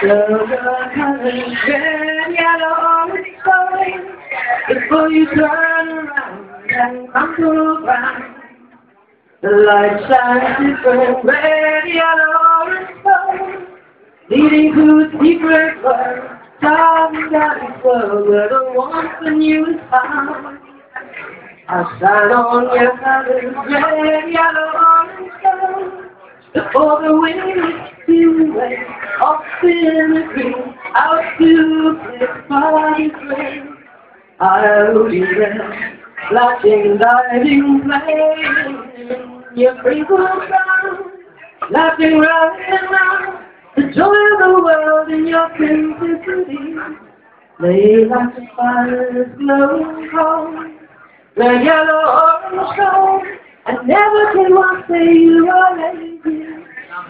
Sugar colors, red, yellow, orange, gold. Before you turn around and come to the. The light shines different, red, yellow, orange, gold. Leading to a secret world. Darling, darling, world where the warmth in you is found. I shine on your colors, red, yellow, orange, gold. Before the wind is you away, the green, out to this party flame. I'll be there, watching, diving, playing. Your crinkle crown, laughing round and. The joy of the world in your simplicity. Lay like the fire's glowing cold. The yellow orange gold. I never can to say you are lazy.